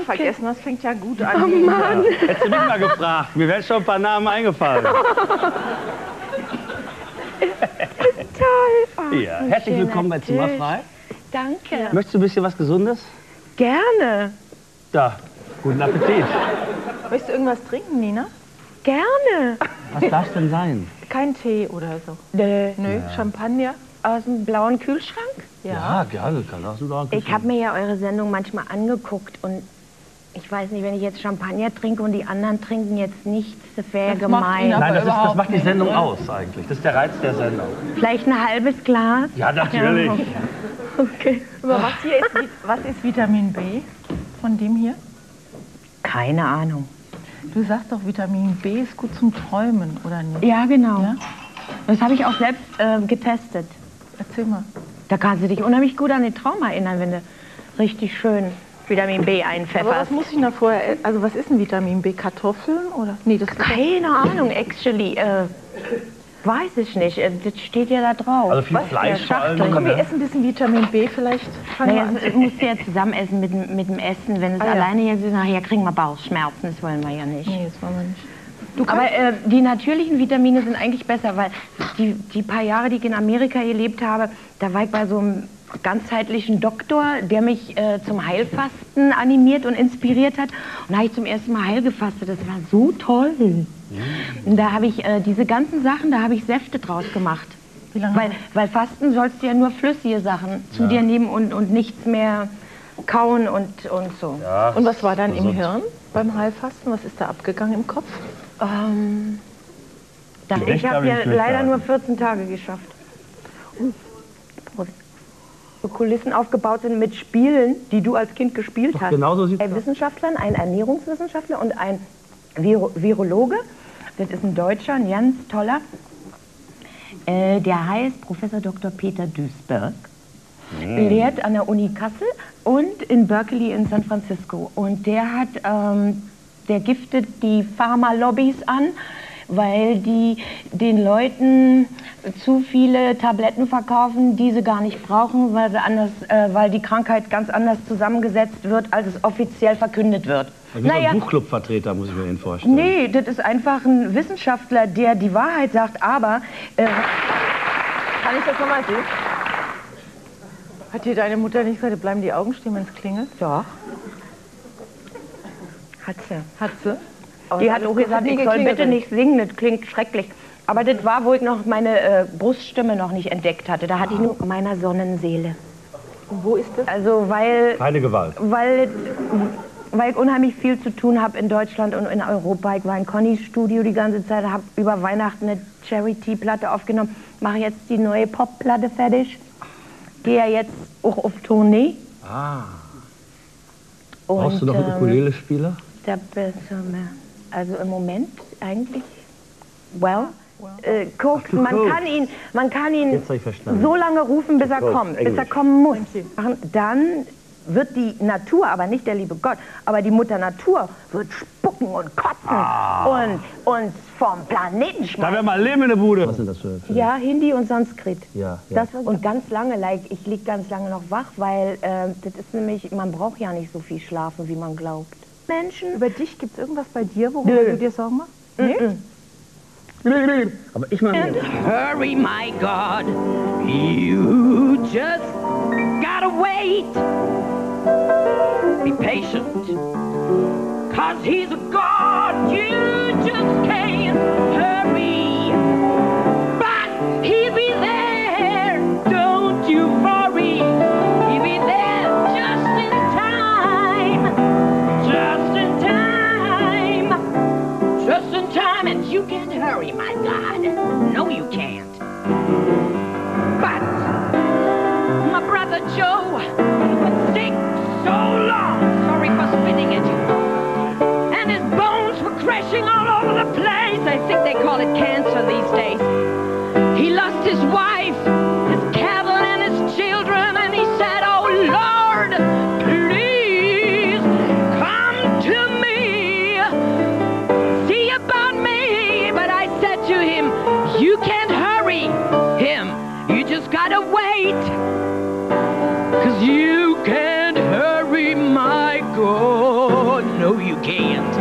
Namen vergessen, das fängt ja gut an. oh Mann. Hättest du mich mal gefragt. Mir wären schon ein paar Namen eingefallen. Toll. Oh, Ja, herzlich willkommen bei. Zimmerfrei. Danke. Möchtest du ein bisschen was Gesundes? Gerne. Da, guten Appetit. Möchtest du irgendwas trinken, Nina? Gerne. Was darf es denn sein? Kein Tee oder so? Nö. Nö, Champagner? Aus dem blauen Kühlschrank? Ja, gerne. Kann auch so Ich habe mir ja eure Sendung manchmal angeguckt und ich weiß nicht, wenn ich jetzt Champagner trinke und die anderen trinken jetzt nichts, das wäre Das macht gemein. Nein, das, ist, das macht die nicht, Sendung ne? aus eigentlich. Das ist der Reiz der Sendung. Vielleicht ein halbes Glas? Ja, natürlich. Okay. Aber was hier ist, was ist Vitamin B von dem hier? Keine Ahnung. Du sagst doch, Vitamin B ist gut zum Träumen, oder nicht? Ja, genau. Ja? Das habe ich auch selbst äh, getestet. Erzähl mal. Da kannst du dich unheimlich gut an den Traum erinnern, wenn du richtig schön Vitamin B Aber einpfefferst. was muss ich da vorher, also was ist ein Vitamin B? Kartoffeln oder? Nee, das ist Keine Ahnung, actually. Äh, weiß ich nicht. Äh, Das steht ja da drauf. Also viel Was? Fleisch vor allem. Komm, wir essen ein bisschen Vitamin B vielleicht. Naja, das musst du ja zusammen essen mit, dem- mit dem Essen. Wenn es Ah, ja. alleine jetzt ist, nachher kriegen wir Bauchschmerzen. Das wollen wir ja nicht. Nee, das wollen wir nicht. Aber äh, die natürlichen Vitamine sind eigentlich besser, weil die, die paar Jahre, die ich in Amerika gelebt habe, da war ich bei so einem ganzheitlichen Doktor, der mich äh, zum Heilfasten animiert und inspiriert hat. Und da habe ich zum ersten Mal Heil gefastet. Das war so toll. Und da habe ich äh, diese ganzen Sachen, da habe ich Säfte draus gemacht. Wie lange- Weil, weil Fasten sollst du ja nur flüssige Sachen zu dir nehmen und, und nichts mehr kauen und, und so. Ja, und was war dann im gesund. Hirn beim Heilfasten? Was ist da abgegangen im Kopf? Ähm, Die ich habe ja leider nur 14 Tage geschafft. Kulissen aufgebaut sind mit Spielen, die du als Kind gespielt hast. genau so sieht's Ein aus. Wissenschaftler, ein Ernährungswissenschaftler und ein Viro Virologe. Das ist ein Deutscher, ein ganz toller. Äh, der heißt Professor Dr. Peter Duisberg. Lehrt an der Uni Kassel und in Berkeley in San Francisco. Und der hat, ähm, der giftet die Pharma-Lobbys an, weil die den Leuten zu viele Tabletten verkaufen, die sie gar nicht brauchen, weil, sie anders, äh, weil die Krankheit ganz anders zusammengesetzt wird, als es offiziell verkündet wird. Wie so ein Buchclub-Vertreter, muss ich mir den vorstellen. Nee, das ist einfach ein Wissenschaftler, der die Wahrheit sagt, aber äh, Kann ich das nochmal sehen? Hat dir deine Mutter nicht gesagt, bleiben die Augen stehen, wenn es klingelt? doch. Hat sie. Hat sie? Die hat auch gesagt, ich soll bitte nicht singen, das klingt schrecklich. Aber das war, wo ich noch meine äh, Bruststimme noch nicht entdeckt hatte. Da hatte ich nur meiner Sonnenseele. Und wo ist das? Also weil, Keine Gewalt. weil, weil ich unheimlich viel zu tun habe in Deutschland und in Europa. Ich war in Connys Studio die ganze Zeit, habe über Weihnachten eine Charity-Platte aufgenommen, mache jetzt die neue Pop-Platte fertig. Gehe ja jetzt auch auf Tournee. Ah. Und, Brauchst du noch einen ähm, Ukulele-Spieler? Der besser mehr. Also im Moment eigentlich, well, äh, Koks, man kann ihn, man kann ihn so lange rufen, bis er kommt, bis er kommen muss. Dann wird die Natur, aber nicht der liebe Gott, aber die Mutter Natur wird spucken und kotzen und uns vom Planeten Da schmeißen. wäre mal Leben in der Bude. Was sind das für, für Ja, Hindi und Sanskrit. Ja, ja. Das, und ganz lange, like, ich liege ganz lange noch wach, weil äh, das ist nämlich, man braucht ja nicht so viel schlafen, wie man glaubt. Menschen Über dich gibt es irgendwas bei dir, worüber Nö. du dir Sorgen machst? Nee? Aber ich meine, Hurry, my God. You just gotta wait. Be patient. Cause he's a God. You just can't hurry. You can't hurry, my God. No, you can't. But my brother Joe, he's sick so long. Sorry for spitting at you. And his bones were crashing all over the place. I think they call it cancer wait. Cause you can't hurry my God. No, you can't.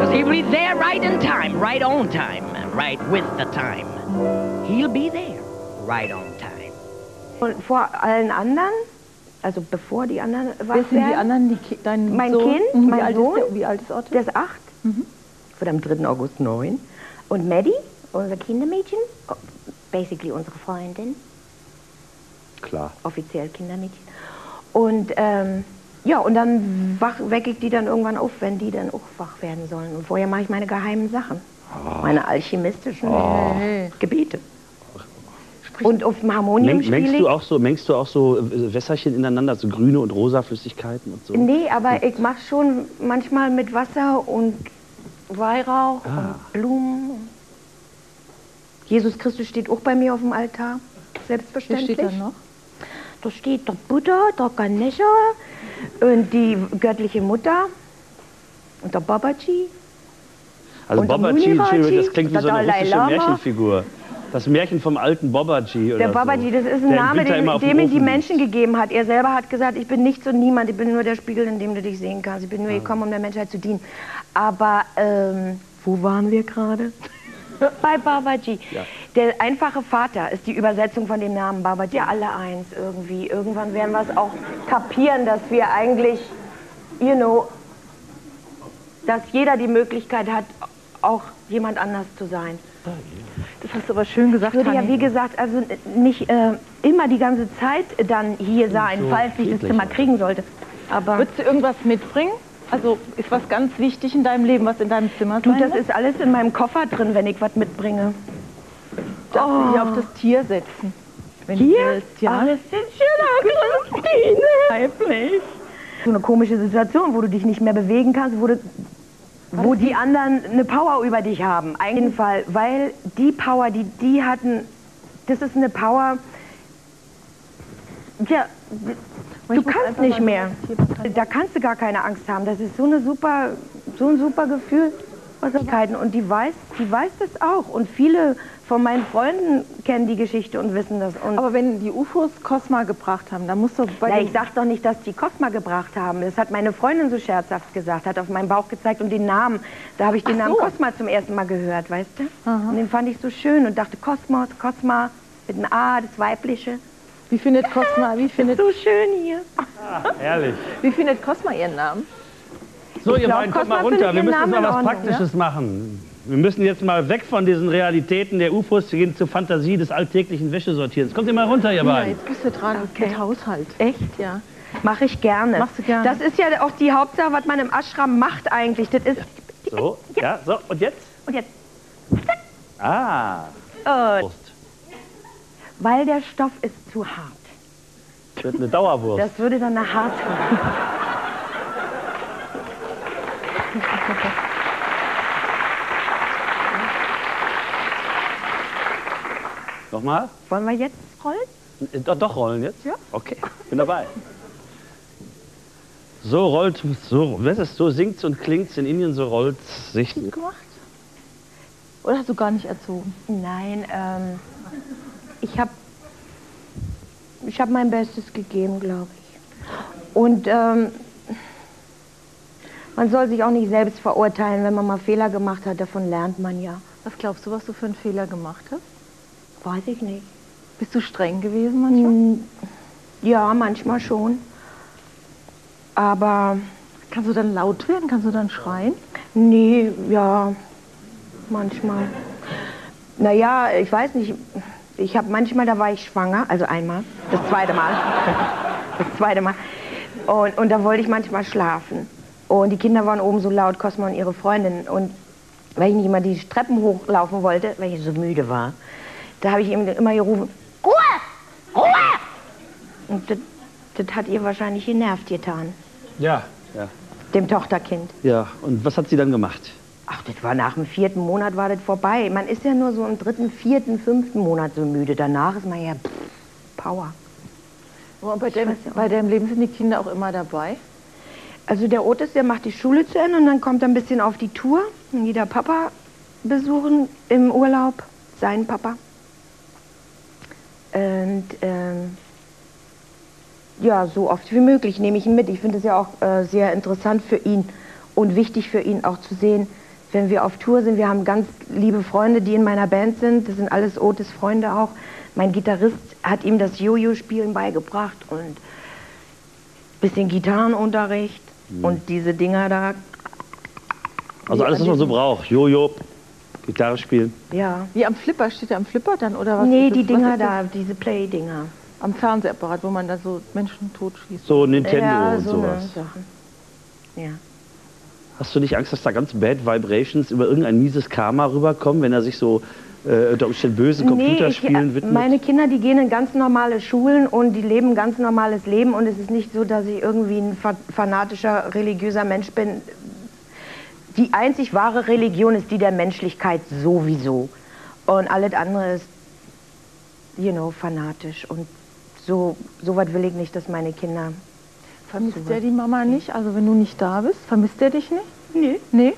Cause he'll be there right in time, right on time, right with the time. He'll be there right on time. Und vor allen anderen? Also bevor die anderen was Wissen werden? die anderen, die Ki dein Mein Sohn, Kind, mhm. mein wie Sohn, der, wie alt ist Otto? Der ist acht, mhm. wird am 3. August neun. Und Maddie, unser Kindermädchen, basically unsere Freundin, Klar. offiziell Kindermädchen. Und ähm, ja, und dann wach, wecke ich die dann irgendwann auf, wenn die dann auch wach werden sollen. Und vorher mache ich meine geheimen Sachen, meine alchemistischen äh, Gebete. Und auf dem Harmonium Meng, mengst, spiele ich. du auch so, mengst du auch so Wässerchen ineinander, so grüne und rosa Flüssigkeiten und so? Nee, aber ich mache schon manchmal mit Wasser und Weihrauch Ah. und Blumen. Jesus Christus steht auch bei mir auf dem Altar, Wer selbstverständlich. steht da noch? Da steht der Buddha, der Ganesha und die göttliche Mutter und der Babaji. Also Muniraji, das klingt wie so eine russische Lama. Märchenfigur. Das Märchen vom alten Bobaji oder Der so. Babaji, das ist ein Der Name, den, dem ihm die Menschen liegt. gegeben hat. Er selber hat gesagt, ich bin nichts und niemand, ich bin nur der Spiegel, in dem du dich sehen kannst. Ich bin Ah. nur gekommen, um der Menschheit zu dienen. Aber ähm, wo waren wir gerade? Bei Babaji. Der einfache Vater ist die Übersetzung von dem Namen Babaji. Ja, alle eins irgendwie. Irgendwann werden wir es auch kapieren, dass wir eigentlich, you know, dass jeder die Möglichkeit hat, auch jemand anders zu sein. Das hast du aber schön gesagt, Ich würde ja, wie gesagt, also nicht äh, immer die ganze Zeit dann hier sein, So falls ich das. Zimmer kriegen sollte. Aber Würdest du irgendwas mitbringen? Also ist was ganz wichtig in deinem Leben, was in deinem Zimmer du, das muss? ist alles in meinem Koffer drin, wenn ich was mitbringe. Darfst du dich auf das Tier setzen? Wenn du Hier? willst, ja. Das sieht schön Christine. Weiblich. So eine komische Situation, wo du dich nicht mehr bewegen kannst, wo, du, wo die anderen eine Power über dich haben. Auf jeden Fall, weil die Power, die die hatten, das ist eine Power, ja, du kannst nicht mehr. Da kannst du gar keine Angst haben. Das ist so eine super, so ein super Gefühl. Und die weiß, die weiß das auch. Und viele von meinen Freunden kennen die Geschichte und wissen das. Und Aber wenn die UFOs Cosma gebracht haben, dann musst du bei na, ich sag doch nicht, dass die Cosma gebracht haben. Das hat meine Freundin so scherzhaft gesagt, hat auf meinen Bauch gezeigt und den Namen. Da habe ich den Ach Namen so. Cosma zum ersten Mal gehört, weißt du? Und den fand ich so schön und dachte, Kosmos, Cosma, mit einem A, das Weibliche. Wie findet Cosma, wie findet, So schön hier. Herrlich. wie findet Cosma ihren Namen? So, ihr glaub, beiden, kommt mal runter. Wir müssen jetzt mal was Ordnung, Praktisches machen. Wir müssen jetzt mal weg von diesen Realitäten der UFOs. Wir gehen zur Fantasie des alltäglichen Wäschesortierens. Kommt ihr mal runter, ihr Ja, beiden. jetzt bist du dran mit Haushalt. Echt? Ja. Mache ich gerne. Machst du gerne. Das ist ja auch die Hauptsache, was man im Ashram macht eigentlich. Das ist, So, ja, so, und jetzt? und jetzt, Ah, Wurst. Weil der Stoff ist zu hart. Das wird eine Dauerwurst. Das würde dann eine harte. Nochmal? Wollen wir jetzt rollen? Äh, Doch, doch rollen jetzt? Ja. Okay, bin dabei. So rollt, so, was ist, so singt's und klingt's in Indien, so rollt's sich. Gemacht? Oder hast du gar nicht erzogen? Nein, ähm, ich habe ich hab mein Bestes gegeben, glaube ich. Und ähm, man soll sich auch nicht selbst verurteilen, wenn man mal Fehler gemacht hat. Davon lernt man ja. Was glaubst du, was du für einen Fehler gemacht hast? Weiß ich nicht. Bist du streng gewesen manchmal? Hm, Ja, manchmal schon. Aber Kannst du dann laut werden? Kannst du dann schreien? nee, ja, manchmal. Naja, ich weiß nicht. Ich habe manchmal, da war ich schwanger, also einmal, das zweite Mal. Das zweite Mal. Und, und da wollte ich manchmal schlafen. Und die Kinder waren oben so laut, Cosmo und ihre Freundin. Und weil ich nicht immer die Treppen hochlaufen wollte, weil ich so müde war, da habe ich ihm immer gerufen, Ruhe! Ruhe! Und das, das hat ihr wahrscheinlich genervt getan, Ja. Ja. dem Tochterkind. Ja, und was hat sie dann gemacht? Ach, das war nach dem vierten Monat war das vorbei. Man ist ja nur so im dritten, vierten, fünften Monat so müde. Danach ist man ja pff, Power. Und bei, deinem, weiß ja bei deinem Leben sind die Kinder auch immer dabei? Also der Otis, der macht die Schule zu Ende und dann kommt er ein bisschen auf die Tour. Und jeder Papa besuchen im Urlaub, seinen Papa. Und ähm, ja, so oft wie möglich nehme ich ihn mit. Ich finde es ja auch äh, sehr interessant für ihn und wichtig für ihn auch zu sehen, wenn wir auf Tour sind, wir haben ganz liebe Freunde, die in meiner Band sind. Das sind alles Otis Freunde auch. Mein Gitarrist hat ihm das Jojo-Spielen beigebracht und bisschen Gitarrenunterricht und diese Dinger da. Also alles, was man so braucht. Jojo, Gitarre spielen. Ja. Wie am Flipper, steht der am Flipper dann oder was? Nee, die Dinger da, diese Play-Dinger. Am Fernsehapparat, wo man da so Menschen totschießt. So Nintendo ja, und so sowas. Sachen. Ja. Hast du nicht Angst, dass da ganz Bad Vibrations über irgendein mieses Karma rüberkommen, wenn er sich so äh, unter Umständen böse Computerspielen ich, widmet? meine Kinder, die gehen in ganz normale Schulen und die leben ein ganz normales Leben und es ist nicht so, dass ich irgendwie ein fa- fanatischer, religiöser Mensch bin. Die einzig wahre Religion ist die der Menschlichkeit sowieso. Und alles andere ist, you know, fanatisch. Und so, so was will ich nicht, dass meine Kinder... Vermisst der die Mama nicht? Also wenn du nicht da bist, vermisst der dich nicht? Nee. Nee?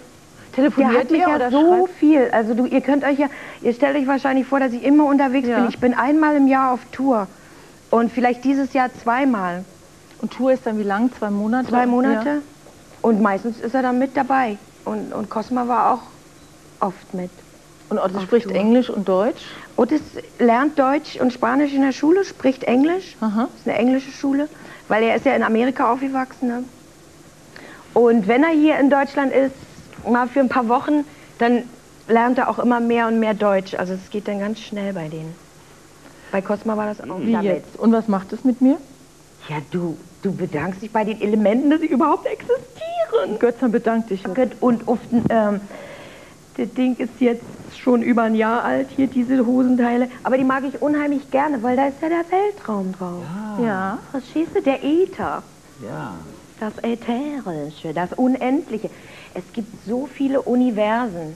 Der Telefoniert hat mich ja so schreibt? viel. Also du, ihr könnt euch ja, ihr stellt euch wahrscheinlich vor, dass ich immer unterwegs Ja. bin. Ich bin einmal im Jahr auf Tour. Und vielleicht dieses Jahr zweimal. Und Tour ist dann wie lang? Zwei Monate? Zwei Monate. Ja. Und meistens ist er dann mit dabei. Und, und Cosma war auch oft mit. Und Otto Auf spricht. Englisch und Deutsch? Otis lernt Deutsch und Spanisch in der Schule, spricht Englisch. Aha. Das ist eine englische Schule, weil er ist ja in Amerika aufgewachsen. Ne? Und wenn er hier in Deutschland ist, mal für ein paar Wochen, dann lernt er auch immer mehr und mehr Deutsch. Also es geht dann ganz schnell bei denen. Bei Cosma war das auch Wie damit. jetzt? Und was macht es mit mir? Ja, du, du bedankst dich bei den Elementen, dass sie überhaupt existieren. Götzer bedankt dich. jetzt. Und oft, ähm, das Ding ist jetzt schon über ein Jahr alt, hier diese Hosenteile. Aber die mag ich unheimlich gerne, weil da ist ja der Weltraum drauf. Ja. Verstehst du? Der Äther. ja. Das Ätherische, das Unendliche. Es gibt so viele Universen.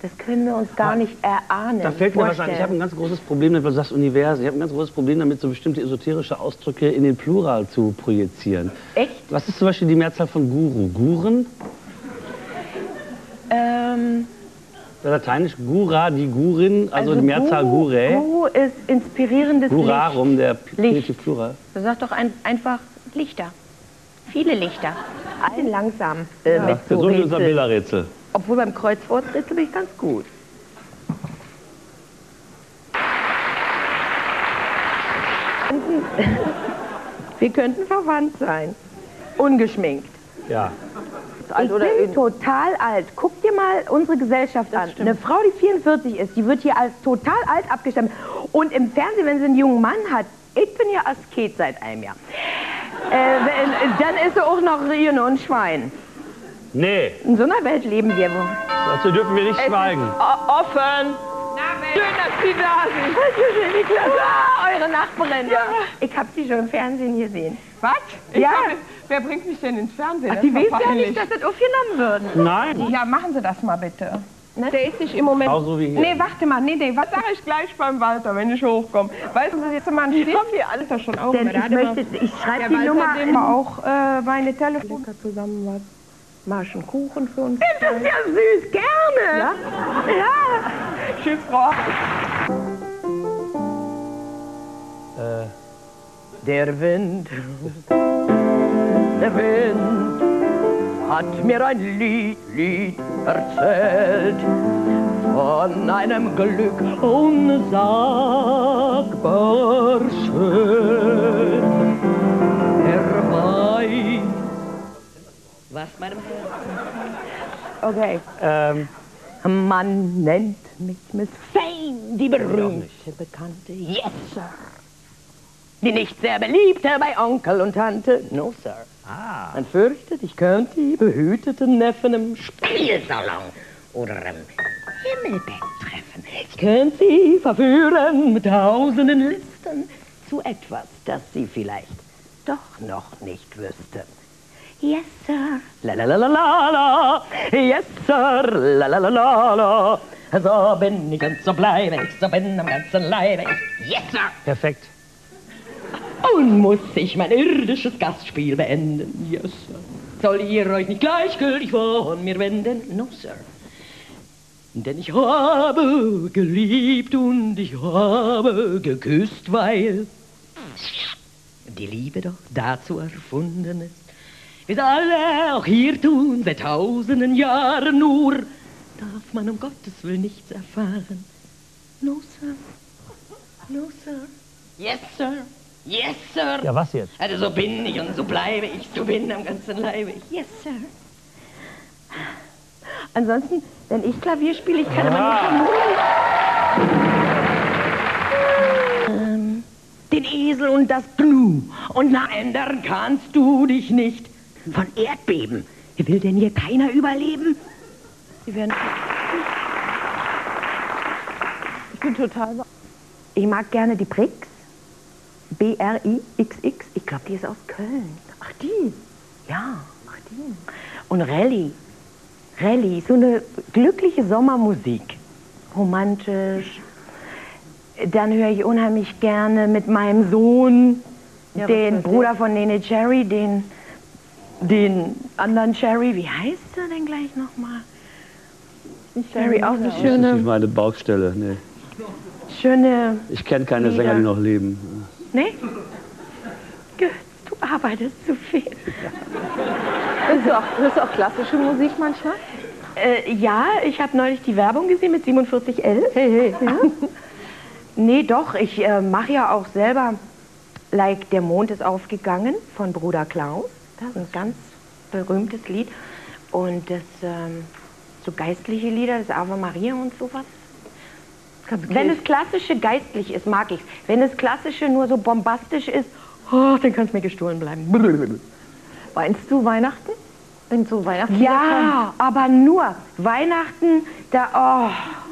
Das können wir uns gar nicht erahnen. Da fällt mir was ein. Ich habe ein ganz großes Problem damit, weil du sagst Universen. Ich habe ein ganz großes Problem damit, so bestimmte esoterische Ausdrücke in den Plural zu projizieren. Echt? Was ist zum Beispiel die Mehrzahl von Guru? Guren? Ähm, Lateinisch Gura, die Gurin, also, die Mehrzahl Guru, Gure. Guru ist inspirierendes Gurarum, der Licht. Plural. Du sagst doch ein, einfach Lichter. Viele Lichter. Ein langsam äh, mit Ja, so so wie unser Rätsel. Bilderrätsel. Obwohl beim Kreuzworträtsel bin ich ganz gut. Wir könnten verwandt sein. Ungeschminkt. Ja. Alt ich oder bin in- total alt. Guck dir mal unsere Gesellschaft an. Eine Frau, die 44 ist, die wird hier als total alt abgestempelt. Und im Fernsehen, wenn sie einen jungen Mann hat, ich bin ja Asket seit einem Jahr. Äh, wenn, dann ist sie auch noch you know, ein Schwein. Nee, In so einer Welt leben wir. dazu dürfen wir nicht schweigen. O- offen! Schön, dass Sie da sind. Ah, eure Nachbarin. Ich habe sie schon im Fernsehen gesehen. Was? Ich Ja. glaube, wer bringt mich denn ins Fernsehen? Das Die wissen ja nicht, dass das aufgenommen wird. Nein. Ja, machen Sie das mal bitte. Der ist nicht im Moment... Genauso wie hier. Nee, warte mal, nee, nee, was sage ich gleich beim Walter, wenn ich hochkomme? Weißt du, jetzt mal ein Stift? Haben die alles doch schon auf. Denn ich möchte, ich schreibe die Walter, Nummer dem auch äh, meine Telefon zusammen was. Marschen Kuchen für uns. Das ist ja süß, gerne. Ja? Ja. Tschüss, Frau. Der Wind, der Wind hat mir ein Lied, Lied erzählt von einem Glück unsagbar schön. Was meinem Herzen. Okay. Ähm, Man nennt mich Miss Fame, die berühmte, bekannte Yes, Sir. Die nicht sehr beliebte bei Onkel und Tante. No, Sir. ah. Man fürchtet, ich könnte die behüteten Neffen im Spielsalon oder im Himmelbett treffen. Ich könnte sie verführen mit tausenden Listen zu etwas, das sie vielleicht doch noch nicht wüssten. Yes, Sir. La la la la la la. Yes, Sir. La la la la la. So bin ich und so bleibe ich, so bin am ganzen Leibe ich. Yes, Sir. Perfekt. Und muss ich mein irdisches Gastspiel beenden? Yes, Sir. Soll ihr euch nicht gleichgültig von mir wenden? No, Sir. Denn ich habe geliebt und ich habe geküsst, weil die Liebe doch dazu erfunden ist. Wir alle auch hier tun seit tausenden Jahren nur darf man um Gottes Willen nichts erfahren. No, Sir. No, Sir. Yes, Sir. Yes, Sir. Ja, was jetzt? Also so bin ich und so bleibe ich, so bin am ganzen Leibe ich. Yes, Sir. Ansonsten, wenn ich Klavier spiele, ich kann immer nur vermuten. Ähm, den Esel und das Gnu. Und nach ändern kannst du dich nicht. Von Erdbeben. Will denn hier keiner überleben? Sie werden... Ich bin total... Ich mag gerne die Brix. B-R-I-X-X. Ich glaube, die ist aus Köln. Ach, die? Ja, ach, die. Und Rallye. Rallye, so eine glückliche Sommermusik. Romantisch. Dann höre ich unheimlich gerne mit meinem Sohn, Ja, den Bruder von Nene Cherry, den, den anderen Cherry. Wie heißt er denn gleich nochmal? Cherry, auch eine Das ist nicht schöne, meine Baustelle. Nee. schöne Ich kenne keine Lieder. Sänger, die noch leben. Nee? Du arbeitest zu viel. Hörst du auch, hörst du auch klassische Musik manchmal? Äh, ja, ich habe neulich die Werbung gesehen mit 4711. Hey, hey. Ja. Nee, doch, ich äh, mache ja auch selber Like Der Mond ist aufgegangen von Bruder Klaus. Ist ein ganz berühmtes Lied. Und das, ähm, so geistliche Lieder, das Ave Maria und sowas. Wenn es klassische geistlich ist, mag ich Wenn es klassische nur so bombastisch ist, oh, dann kann es mir gestohlen bleiben. Weinst du Weihnachten? Wenn so Weihnachten Ja, aber nur Weihnachten, da, oh,